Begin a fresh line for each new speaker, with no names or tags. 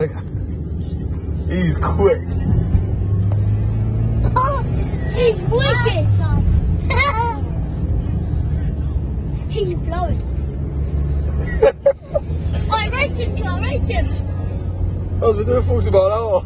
He's quick.
Oh, he's wicked. he's blowing. I race him, I race him.
Oh, bedoel je volgens de bal al?